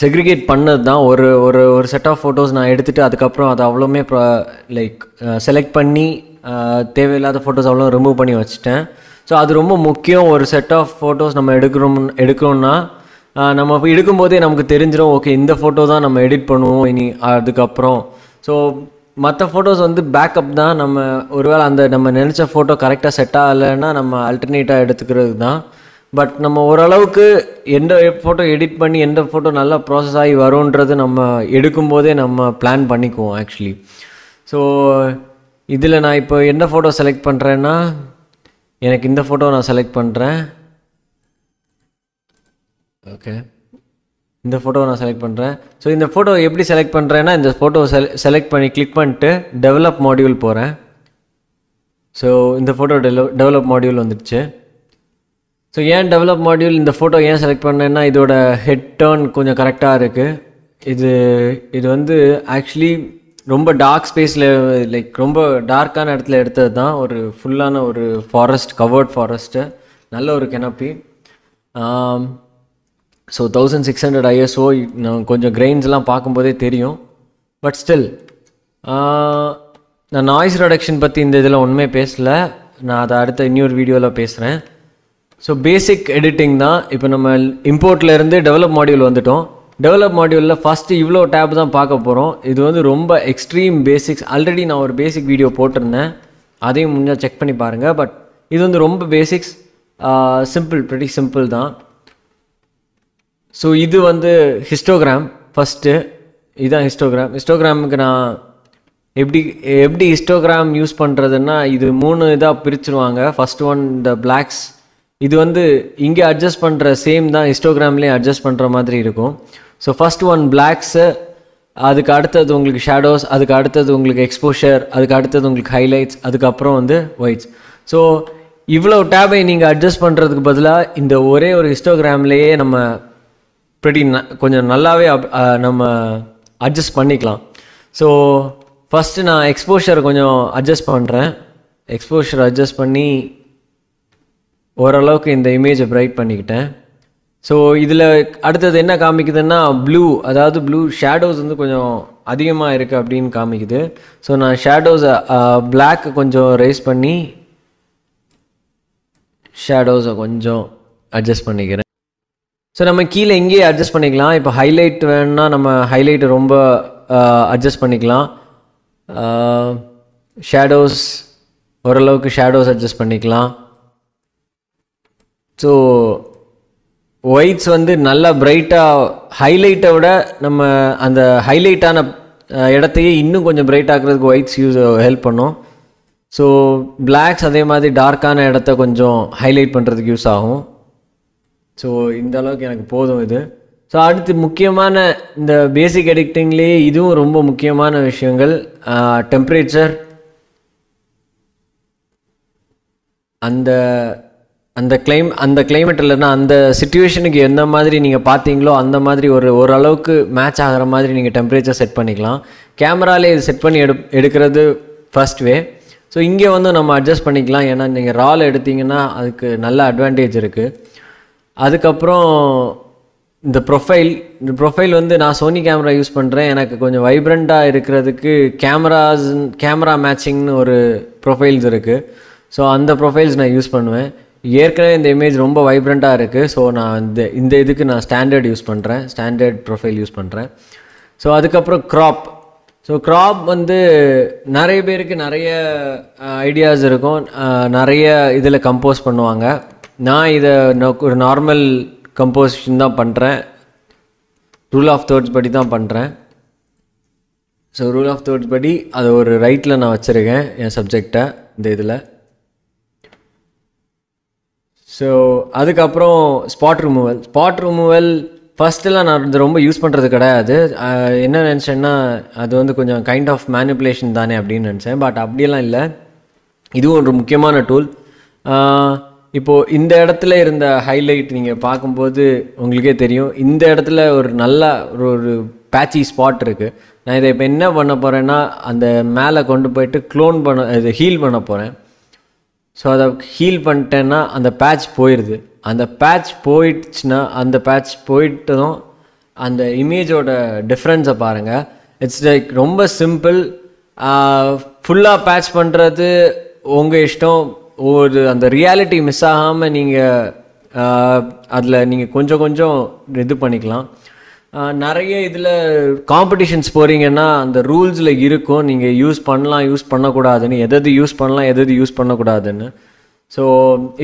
Segregate பண்ணது தான் ஒரு ஒரு ஒரு செட் ஆஃப் ஃபோட்டோஸ் நான் எடுத்துகிட்டு அதுக்கப்புறம் அதை அவ்வளோமே லைக் செலக்ட் பண்ணி தேவையில்லாத ஃபோட்டோஸ் அவ்வளோ ரிமூவ் பண்ணி வச்சுட்டேன். ஸோ அது ரொம்ப முக்கியம். ஒரு செட் ஆஃப் ஃபோட்டோஸ் நம்ம எடுக்கிறோம் எடுக்கிறோம்னா நம்ம எடுக்கும்போதே நமக்கு தெரிஞ்சிடும் ஓகே இந்த ஃபோட்டோ தான் நம்ம எடிட் பண்ணுவோம். இனி அதுக்கப்புறம். ஸோ மற்ற ஃபோட்டோஸ் வந்து பேக்கப் தான். நம்ம ஒருவேளை அந்த நம்ம நினச்ச ஃபோட்டோ கரெக்டாக செட் ஆகலைன்னா நம்ம அல்டர்னேட்டாக எடுத்துக்கிறது தான் பட் நம்ம ஓரளவுக்கு எந்த ஃபோட்டோ எடிட் பண்ணி எந்த ஃபோட்டோ நல்லா ப்ராசஸ் ஆகி வரும்ன்றது நம்ம எடுக்கும்போதே நம்ம பிளான் பண்ணிக்குவோம் ஆக்சுவலி ஸோ இதில் நான் இப்போ எந்த ஃபோட்டோ செலக்ட் பண்ணுறேன்னா எனக்கு இந்த ஃபோட்டோ நான் செலக்ட் பண்ணுறேன் ஓகே இந்த ஃபோட்டோவை நான் செலக்ட் பண்ணுறேன் ஸோ இந்த ஃபோட்டோ எப்படி செலக்ட் பண்ணுறேன்னா இந்த ஃபோட்டோ செல செலக்ட் பண்ணி கிளிக் பண்ணிட்டு டெவலப் மாடியூல் போகிறேன் ஸோ இந்த ஃபோட்டோ டெவலப் டெவலப் மாடியூல் வந்துடுச்சு ஸோ ஏன் டெவலப் மாடியூல் இந்த ஃபோட்டோ ஏன் செலக்ட் பண்ணேன்னா இதோட ஹெட் டர்ன் கொஞ்சம் கரெக்டாக இருக்குது இது இது வந்து ஆக்சுவலி ரொம்ப டார்க் ஸ்பேஸில் லைக் ரொம்ப டார்க்கான இடத்துல எடுத்தது தான். ஒரு ஃபுல்லான ஒரு ஃபாரஸ்ட் கவர்ட் ஃபாரஸ்ட்டு நல்ல ஒரு canopy so thousand six hundred ISO நான் கொஞ்சம் கிரெயின்ஸ்லாம் பார்க்கும்போதே தெரியும். பட் ஸ்டில் நான் நாய்ஸ் ரிடக்ஷன் பற்றி இந்த இதில் ஒன்றுமே பேசலை. நான் அதை அடுத்த இன்னொரு வீடியோவில் பேசுகிறேன் ஸோ பேசிக் எடிட்டிங் தான் இப்போ நம்ம இம்போர்ட்லேருந்து டெவலப் மாடியூல் வந்துட்டோம். டெவலப் மாடியூலில் ஃபஸ்ட்டு இவ்வளோ டேப் தான் பார்க்க போகிறோம் இது வந்து ரொம்ப எக்ஸ்ட்ரீம் பேசிக்ஸ் ஆல்ரெடி நான் ஒரு பேசிக் வீடியோ போட்டிருந்தேன். அதையும் முடிஞ்சால் செக் பண்ணி பாருங்கள் பட் இது வந்து ரொம்ப பேசிக்ஸ் சிம்பிள் ப்ரெட்டி சிம்பிள் தான். ஸோ இது வந்து ஹிஸ்டோகிராம் ஃபஸ்ட்டு இதுதான் ஹிஸ்டோகிராம் ஹிஸ்டோகிராமுக்கு நான் எப்படி எப்படி ஹிஸ்டோகிராம் யூஸ் பண்ணுறதுன்னா இது மூணு இதாக பிரிச்சுருவாங்க. ஃபஸ்ட் ஒன் இந்த பிளாக்ஸ் இது வந்து இங்கே அட்ஜஸ்ட் பண்ணுற சேம் தான் ஹிஸ்டோகிராம்லேயே அட்ஜஸ்ட் பண்ணுற மாதிரி இருக்கும். ஸோ ஃபஸ்ட் ஒன் பிளாக்ஸு அதுக்கு அடுத்தது உங்களுக்கு ஷேடோஸ் அதுக்கு அடுத்தது உங்களுக்கு எக்ஸ்போஷர் அதுக்கு அடுத்தது உங்களுக்கு ஹைலைட்ஸ் அதுக்கப்புறம் வந்து ஒயிட்ஸ் ஸோ இவ்வளோ டேபை நீங்கள் அட்ஜஸ்ட் பண்ணுறதுக்கு பதிலாக இந்த ஒரே ஒரு ஹிஸ்டோகிராம்லேயே நம்ம ப்ரெடி ந கொஞ்சம் நல்லாவே அப்- நம்ம அட்ஜஸ்ட் பண்ணிக்கலாம். ஸோ ஃபஸ்ட்டு நான் எக்ஸ்போஷர் கொஞ்சம் அட்ஜஸ்ட் பண்ணுறேன் எக்ஸ்போஷர் அட்ஜஸ்ட் பண்ணி ஓரளவுக்கு இந்த இமேஜை பிரைட் பண்ணிக்கிட்டேன். ஸோ இதில் அடுத்தது என்ன காமிக்குதுன்னா ப்ளூ அதாவது ப்ளூ ஷேடோஸ் வந்து கொஞ்சம் அதிகமாக இருக்குது அப்படின்னு காமிக்குது. ஸோ நான் ஷேடோஸை Black கொஞ்சம் ரைஸ் பண்ணி ஷேடோஸை கொஞ்சம் அட்ஜஸ்ட் பண்ணிக்கிறேன். ஸோ நம்ம கீழே இங்கேயே அட்ஜஸ்ட் பண்ணிக்கலாம். இப்போ ஹைலைட் வேணுன்னா நம்ம ஹைலைட்டை ரொம்ப அட்ஜஸ்ட் பண்ணிக்கலாம். ஷேடோஸ் ஓரளவுக்கு ஷேடோஸ் அட்ஜஸ்ட் பண்ணிக்கலாம். ஸோ ஒயிட்ஸ் வந்து நல்லா பிரைட்டாக ஹைலைட்டை விட நம்ம அந்த ஹைலைட்டான இடத்தையே இன்னும் கொஞ்சம் பிரைட் ஆக்குறதுக்கு ஒயிட்ஸ் யூஸ் ஹெல்ப் பண்ணும். ஸோ பிளாக்ஸ் அதே மாதிரி டார்க்கான இடத்த கொஞ்சம் ஹைலைட் பண்ணுறதுக்கு யூஸ் ஆகும். ஸோ இந்த அளவுக்கு எனக்கு போதும் இது. ஸோ அடுத்து முக்கியமான இந்த பேசிக் எடிட்டிங்லேயே இதுவும் ரொம்ப முக்கியமான விஷயங்கள். டெம்பரேச்சர் அந்த அந்த கிளைம் அந்த கிளைமேட் இல்லைன்னா அந்த சுச்சுவேஷனுக்கு எந்த மாதிரி நீங்கள் பார்த்தீங்களோ அந்த மாதிரி ஒரு ஓரளவுக்கு மேட்ச் ஆகிற மாதிரி நீங்கள் டெம்பரேச்சர் செட் பண்ணிக்கலாம். கேமராலே இது செட் பண்ணி எடு எடுக்கிறது ஃபர்ஸ்ட் வே ஸோ இங்கே வந்து நம்ம அட்ஜஸ்ட் பண்ணிக்கலாம். ஏன்னா நீங்கள் ரால் எடுத்தீங்கன்னா அதுக்கு நல்ல அட்வான்டேஜ் இருக்குது அதுக்கப்புறம் இந்த ப்ரொஃபைல் இந்த ப்ரொஃபைல் வந்து நான் சோனி கேமரா யூஸ் பண்ணுறேன் எனக்கு கொஞ்சம் வைப்ரண்ட்டாக இருக்கிறதுக்கு கேமராஸ் கேமரா மேட்சிங்னு ஒரு ப்ரொஃபைல்ஸ் இருக்குது ஸோ அந்த ப்ரொஃபைல்ஸ் நான் யூஸ் பண்ணுவேன். ஏற்கனவே இந்த இமேஜ் ரொம்ப வைப்ரண்ட்டாக இருக்குது ஸோ நான் இந்த இந்த இதுக்கு நான் ஸ்டாண்டர்ட் யூஸ் பண்ணுறேன் ஸ்டாண்டர்ட் ப்ரொஃபைல் யூஸ் பண்ணுறேன் ஸோ அதுக்கப்புறம் க்ராப் ஸோ க்ராப் வந்து நிறைய பேருக்கு நிறைய uh, ஐடியாஸ் இருக்கும். Uh, நிறைய இதில் கம்போஸ் பண்ணுவாங்க. நான் இதை நோ- ஒரு நார்மல் கம்போசிஷன் தான் பண்ணுறேன் ரூல் ஆஃப் தேர்ட்ஸ் படி தான் பண்ணுறேன் ஸோ ரூல் ஆஃப் தேர்ட்ஸ் படி அதை ஒரு ரைட்டில் நான் வச்சுருக்கேன் என் சப்ஜெக்டை இந்த இதில். ஸோ அதுக்கப்புறம் ஸ்பாட் ரிமூவல் ஸ்பாட் ரிமூவல் ஃபஸ்ட்டெல்லாம் நான் இது ரொம்ப யூஸ் பண்ணுறது கிடையாது. என்ன நினச்சேன்னா அது வந்து கொஞ்சம் கைண்ட் ஆஃப் மேனிப்புலேஷன் தானே அப்படின்னு நினச்சேன். பட் அப்படியெல்லாம் இல்லை. இதுவும் ஒரு முக்கியமான டூல் இப்போது இந்த இடத்துல இருந்த ஹைலைட் நீங்கள் பார்க்கும்போது உங்களுக்கே தெரியும். இந்த இடத்துல ஒரு நல்ல ஒரு ஒரு பேட்சி ஸ்பாட் இருக்குது நான் இதை இப்போ என்ன பண்ண போகிறேன்னா அந்த மேலே கொண்டு போயிட்டு க்ளோன் பண்ண இது ஹீல் பண்ண போகிறேன் ஸோ அதை ஹீல் பண்ணிட்டேன்னா அந்த பேட்ச் போயிடுது அந்த பேட்ச் போயிடுச்சுன்னா அந்த பேட்ச் போயிட்டதும் அந்த இமேஜோட டிஃப்ரென்ஸை பாருங்கள் இட்ஸ் லைக் ரொம்ப சிம்பிள் ஃபுல்லாக பேட்ச் பண்ணுறது உங்கள் இஷ்டம். ஒரு அந்த ரியாலிட்டி மிஸ் ஆகாமல் நீங்கள் அதில் நீங்கள் கொஞ்சம் கொஞ்சம் இது பண்ணிக்கலாம். நிறைய இதில் காம்படிஷன்ஸ் போகிறீங்கன்னா அந்த ரூல்ஸில் இருக்கும். நீங்கள் யூஸ் பண்ணலாம் யூஸ் பண்ணக்கூடாதுன்னு. எது யூஸ் பண்ணலாம் எது யூஸ் பண்ணக்கூடாதுன்னு. ஸோ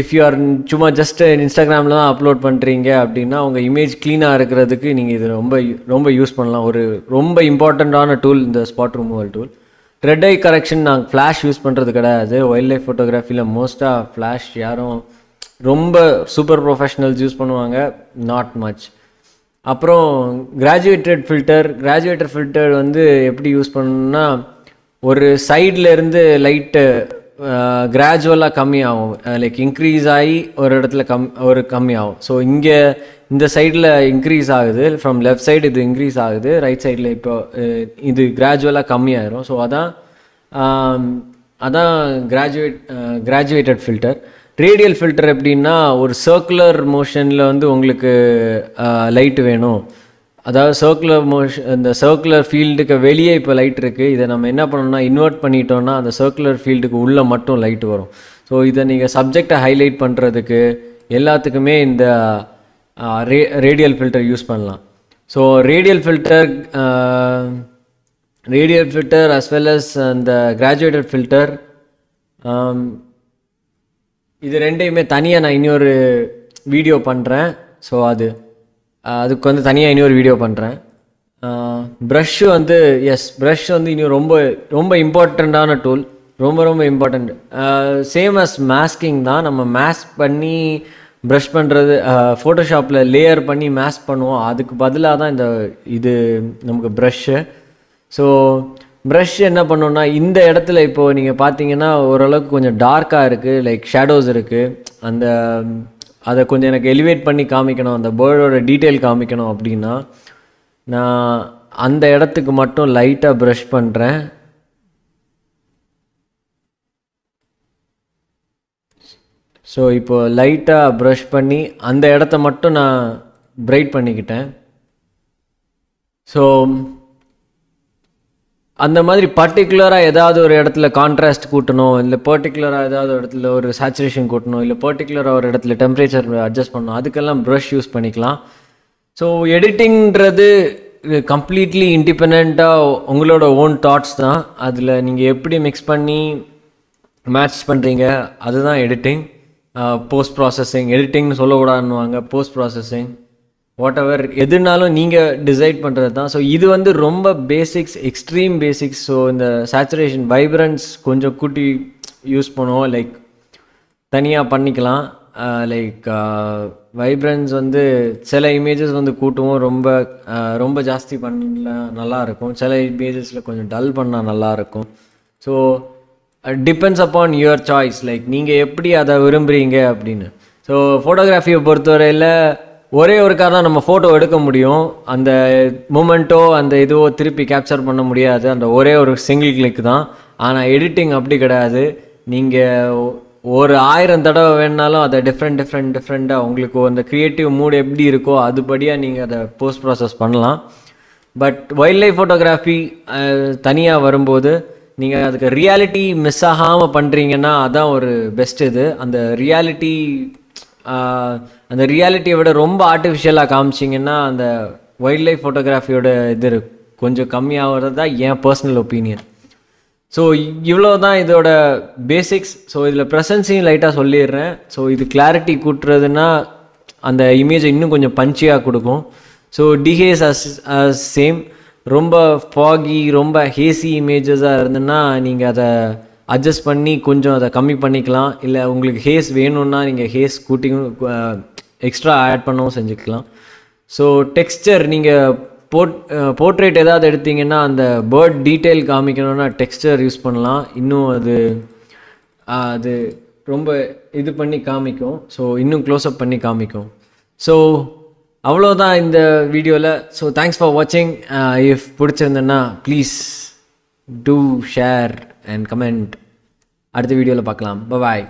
இஃப் யூ ஆர் சும்மா ஜஸ்ட் இன்ஸ்டாகிராமில் தான் அப்லோட் பண்ணுறீங்க அப்படின்னா உங்கள் இமேஜ் க்ளீனாக இருக்கிறதுக்கு நீங்கள் இது ரொம்ப ரொம்ப யூஸ் பண்ணலாம். ஒரு ரொம்ப இம்பார்ட்டண்ட்டான டூல் இந்த spot removal tool red eye correction நாங்கள் ஃப்ளாஷ் யூஸ் பண்ணுறது கிடையாது. வைல்ட் லைஃப் ஃபோட்டோகிராஃபியில் மோஸ்ட்டாக ஃப்ளாஷ் யாரும் ரொம்ப சூப்பர் ப்ரொஃபஷனல்ஸ் யூஸ் பண்ணுவாங்க. நாட் மச் அப்புறம் கிராஜுவேட்டட் ஃபில்டர் கிராஜுவேட்டட் ஃபில்டர் வந்து எப்படி யூஸ் பண்ணணும்னா ஒரு சைடில் இருந்து லைட்டு கிராஜுவலாக கம்மியாகும் லைக் இன்க்ரீஸ் ஆகி ஒரு இடத்துல கம் ஒரு கம்மியாகும் ஸோ இங்கே இந்த சைடில் இன்க்ரீஸ் ஆகுது. ஃப்ரம் லெஃப்ட் சைடு இது இன்க்ரீஸ் ஆகுது. ரைட் சைடில் இப்போ இது கிராஜுவலாக கம்மியாயிரும் ஸோ அதான் அதான் graduate graduated filter radial filter எப்படின்னா ஒரு சர்க்குலர் மோஷனில் வந்து உங்களுக்கு லைட்டு வேணும். அதாவது சர்க்குலர் மோஷன் இந்த சர்க்குலர் ஃபீல்டுக்கு வெளியே இப்போ லைட் இருக்குது இதை நம்ம என்ன பண்ணணும்னா இன்வெர்ட் பண்ணிட்டோம்னா அந்த சர்க்குலர் ஃபீல்டுக்கு உள்ளே மட்டும் லைட் வரும். ஸோ இதை நீங்கள் சப்ஜெக்டை ஹைலைட் பண்ணுறதுக்கு எல்லாத்துக்குமே இந்த ரே ரேடியல் ஃபில்டர் யூஸ் பண்ணலாம். So radial filter radial filter as well as அந்த கிராஜுவேட்டட் ஃபில்டர் இது ரெண்டையுமே தனியாக நான் இன்னொரு வீடியோ பண்ணுறேன் ஸோ அது அதுக்கு வந்து தனியாக இன்னொரு வீடியோ பண்ணுறேன் ப்ரஷ்ஷு வந்து எஸ் ப்ரஷ் வந்து இன்னும் ரொம்ப ரொம்ப இம்பார்ட்டண்ட்டான டூல் ரொம்ப ரொம்ப இம்பார்ட்டண்ட் சேம் அஸ் மாஸ்கிங் தான். நம்ம மாஸ்க் பண்ணி ப்ரஷ் பண்ணுறது ஃபோட்டோஷாப்பில் லேயர் பண்ணி மாஸ்க் பண்ணுவோம். அதுக்கு பதிலாக தான் இந்த இது நமக்கு ப்ரஷ்ஷு ஸோ ப்ரஷ் என்ன பண்ணோம்னா இந்த இடத்துல இப்போது நீங்கள் பார்த்தீங்கன்னா ஓரளவுக்கு கொஞ்சம் டார்க்காக இருக்குது லைக் ஷேடோஸ் இருக்குது அந்த அதை கொஞ்சம் எனக்கு எலிவேட் பண்ணி காமிக்கணும் அந்த பேர்டோட டீட்டெயில் காமிக்கணும் அப்படின்னா நான் அந்த இடத்துக்கு மட்டும் லைட்டாக ப்ரஷ் பண்ணுறேன் ஸோ இப்போ லைட்டாக ப்ரஷ் பண்ணி அந்த இடத்த மட்டும் நான் பிரைட் பண்ணிக்கிட்டேன். ஸோ அந்த மாதிரி பர்டிகுலராக ஏதாவது ஒரு இடத்துல கான்ட்ராஸ்ட் கூட்டணும் இல்லை பர்டிகுலராக ஏதாவது ஒரு இடத்துல ஒரு சேச்சுரேஷன் கூட்டணும் இல்லை பர்டிகுலராக ஒரு இடத்துல டெம்பரேச்சர் அட்ஜஸ்ட் பண்ணணும் அதுக்கெல்லாம் ப்ரஷ் யூஸ் பண்ணிக்கலாம். ஸோ எடிட்டிங்கிறது கம்ப்ளீட்லி இண்டிபெண்ட்டாக உங்களோட ஓன் தாட்ஸ் தான். அதில் நீங்கள் எப்படி மிக்ஸ் பண்ணி மேட்ச் பண்ணுறீங்க அதுதான் எடிட்டிங் போஸ்ட் ப்ராசஸிங் எடிட்டிங்னு சொல்லக்கூடாதுன்னுவாங்க போஸ்ட் ப்ராசஸிங் வாட் எவர் எதுனாலும் நீங்கள் டிசைட் பண்ணுறது தான் ஸோ இது வந்து ரொம்ப பேசிக்ஸ் எக்ஸ்ட்ரீம் பேசிக்ஸ் ஸோ இந்த சேச்சுரேஷன் வைப்ரன்ஸ் கொஞ்சம் கூட்டி யூஸ் பண்ணுவோம். லைக் தனியாக பண்ணிக்கலாம். Uh, லைக் வைப்ரன்ஸ் uh, வந்து சில இமேஜஸ் வந்து கூட்டுவோம். ரொம்ப uh, ரொம்ப ஜாஸ்தி பண்ணலாம் நல்லாயிருக்கும். சில இமேஜஸில் கொஞ்சம் டல் பண்ணால் நல்லாயிருக்கும். So depends upon your choice like நீங்கள் எப்படி அதை விரும்புகிறீங்க அப்படின்னு. ஸோ ஃபோட்டோகிராஃபியை பொறுத்தவரையில் ஒரே ஒருக்காக தான் நம்ம ஃபோட்டோ எடுக்க முடியும். அந்த மூமெண்ட்டோ அந்த இதுவோ திருப்பி கேப்சர் பண்ண முடியாது. அந்த ஒரே ஒரு சிங்கிள் கிளிக் தான். ஆனால் எடிட்டிங் அப்படி கிடையாது. நீங்கள் ஒரு ஆயிரம் தடவை வேணாலும் அதை டிஃப்ரெண்ட் டிஃப்ரெண்ட் டிஃப்ரெண்ட்டாக உங்களுக்கு அந்த க்ரியேட்டிவ் மூட் எப்படி இருக்கோ அதுபடியாக நீங்கள் அதை போஸ்ட் ப்ராசஸ் பண்ணலாம். பட் வைல்ட் லைஃப் ஃபோட்டோகிராஃபி தனியாக வரும்போது நீங்கள் அதுக்கு ரியாலிட்டி மிஸ் ஆகாமல் பண்ணுறீங்கன்னா அதான் ஒரு பெஸ்ட் இது. அந்த ரியாலிட்டி அந்த ரியாலிட்டியை விட ரொம்ப ஆர்டிஃபிஷியலாக காமிச்சிங்கன்னா அந்த வைல்ட் லைஃப் ஃபோட்டோகிராஃபியோட இது கொஞ்சம் கம்மியாகிறது தான் என் பர்சனல் ஒப்பீனியன் ஸோ இவ்வளோ தான் இதோட பேசிக்ஸ் ஸோ இதில் ப்ரெசன்ஸையும் லைட்டாக சொல்லிடுறேன். ஸோ இது கிளாரிட்டி கூட்டுறதுன்னா அந்த இமேஜை இன்னும் கொஞ்சம் பஞ்சியாக கொடுக்கும். So dehaze as as same ரொம்ப ஃபாகி ரொம்ப ஹேசி இமேஜஸாக இருந்ததுன்னா நீங்கள் அதை அட்ஜஸ்ட் பண்ணி கொஞ்சம் அதை கம்மி பண்ணிக்கலாம். இல்லை உங்களுக்கு ஹேஸ் வேணும்னா நீங்கள் ஹேஸ் கூட்டியும் எக்ஸ்ட்ரா ஆட் பண்ணவும் செஞ்சுக்கலாம். ஸோ டெக்ஸ்டர் நீங்கள் போட் போர்ட்ரேட் ஏதாவது எடுத்தீங்கன்னா அந்த பேர்ட் டீட்டெயில் காமிக்கணும்னா டெக்ஸ்டர் யூஸ் பண்ணலாம். இன்னும் அது அது ரொம்ப இது பண்ணி காமிக்கும். ஸோ இன்னும் க்ளோஸ்அப் பண்ணி காமிக்கும். ஸோ அவ்வளோதான் இந்த வீடியோவில் ஸோ தேங்க்ஸ் ஃபார் வாட்சிங் if பிடிச்சிருந்தேன்னா please do share and comment அடுத்த வீடியோவில் பார்க்கலாம். பாய்